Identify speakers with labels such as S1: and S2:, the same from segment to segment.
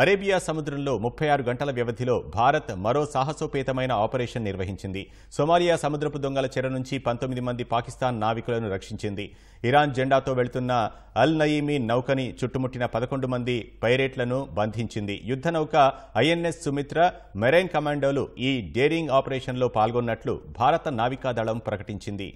S1: Arabia సముద్రంలో ముప్పై ఆరు గంటల వ్యవధిలో భారత్ మరో సాహసోపేతమైన ఆపరేషన్ నిర్వహించింది. సోమాలియా సముద్రపు దొంగల చెర నుంచి పంతొమ్మిది మంది పాకిస్తాన్ నావికులను రక్షించింది. ఇరాన్ జెండాతో వెళుతున్న అల్ నయీమీ నౌకని చుట్టుముట్టిన పదకొండు మంది పైరేట్లను బంధించింది. యుద్ధ నౌక ఐఎన్ఎస్ సుమిత్ర మెరైన్ కమాండోలు ఈ డేరింగ్ ఆపరేషన్లో పాల్గొన్నట్లు భారత నావికాదళం ప్రకటించింది.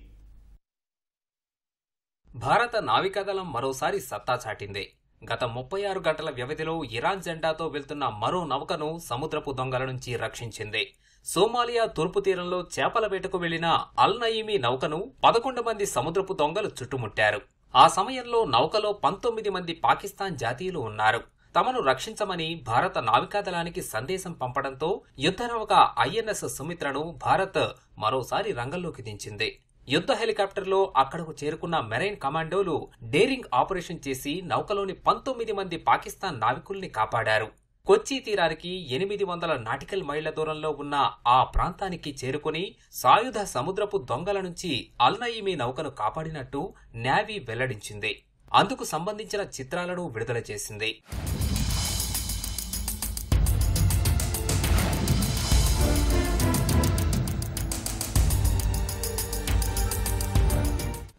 S2: భారత నావికాదళం మరోసారి సత్తా చాటింది. గత ముప్పై ఆరు గంటల వ్యవధిలో ఇరాన్ జెండాతో వెళ్తున్న మరో నౌకను సముద్రపు దొంగల నుంచి రక్షించింది. సోమాలియా తూర్పు తీరంలో చేపల వేటకు వెళ్ళిన అల్ నయీమీ నౌకను పదకొండు మంది సముద్రపు దొంగలు చుట్టుముట్టారు. ఆ సమయంలో నౌకలో పంతొమ్మిది మంది పాకిస్తాన్ జాతీయులు ఉన్నారు. తమను రక్షించమని భారత నావికాదళానికి సందేశం పంపడంతో యుద్ధ నౌక ఐఎన్ఎస్ సుమిత్రను భారత్ మరోసారి రంగంలోకి దించింది. యుద్ధ హెలికాప్టర్లో అక్కడకు చేరుకున్న మెరైన్ కమాండోలు డేరింగ్ ఆపరేషన్ చేసి నౌకలోని పంతొమ్మిది మంది పాకిస్తాన్ నావికుల్ని కాపాడారు. కొచ్చి తీరానికి ఎనిమిది వందల నాటికల్ మైళ్ళ దూరంలో ఉన్న ఆ ప్రాంతానికి చేరుకుని సాయుధ సముద్రపు దొంగల నుంచి అల్నయీమీ నౌకను కాపాడినట్టు నావీ వెల్లడించింది. అందుకు సంబంధించిన చిత్రాలను విడుదల చేసింది.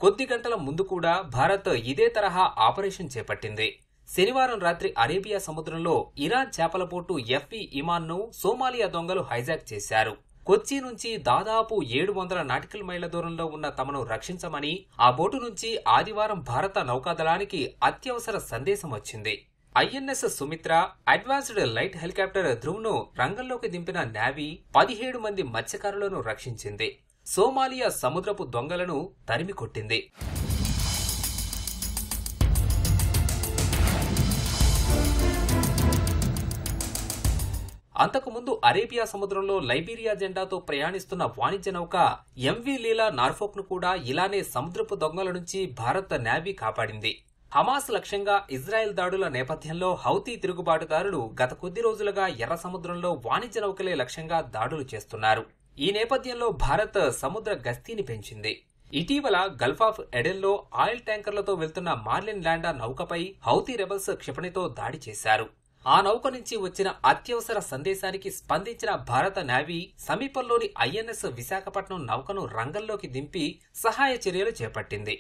S2: కొద్ది గంటల ముందు కూడా భారత్ ఇదే తరహా ఆపరేషన్ చేపట్టింది. శనివారం రాత్రి అరేబియా సముద్రంలో ఇరాన్ చేపల బోటు ఎఫ్ఈ ఇమాన్ను సోమాలియా దొంగలు హైజాక్ చేశారు. కొచ్చి నుంచి దాదాపు ఏడు వందల నాటికల్ మైళ్ళ దూరంలో ఉన్న తమను రక్షించమని ఆ బోటు నుంచి ఆదివారం భారత నౌకాదళానికి అత్యవసర సందేశం వచ్చింది. I N S Sumitra advanced light helicopter ధ్రువ్ను రంగంలోకి దింపిన నావీ పదిహేడు మంది మత్స్యకారులను రక్షించింది. సోమాలియా సముద్రపు దొంగలను తరిమి కొట్టింది. అంతకుముందు అరేబియా సముద్రంలో లైబీరియా జెండాతో ప్రయాణిస్తున్న వాణిజ్య నౌక ఎంవి లీలా నార్ఫోక్ను కూడా ఇలానే సముద్రపు దొంగల నుంచి భారత నేవీ కాపాడింది. హమాస్ లక్ష్యంగా ఇజ్రాయెల్ దాడుల నేపథ్యంలో హౌతీ తిరుగుబాటుదారులు గత కొద్ది రోజులుగా ఎర్ర సముద్రంలో వాణిజ్య నౌకలే లక్ష్యంగా దాడులు చేస్తున్నారు. ఈ నేపథ్యంలో భారత్ సముద్ర గస్తీని పెంచింది. ఇటీవల గల్ఫ్ ఆఫ్ ఎడెన్లో ఆయిల్ ట్యాంకర్లతో వెళ్తున్న మార్లిన్ ల్యాండా నౌకపై హౌతీ రెబల్స్ క్షిపణితో దాడి చేశారు. ఆ నౌక నుంచి వచ్చిన అత్యవసర సందేశానికి స్పందించిన భారత నావీ సమీపంలోని ఐఎన్ఎస్ విశాఖపట్నం నౌకను రంగంలోకి దింపి సహాయ చర్యలు చేపట్టింది.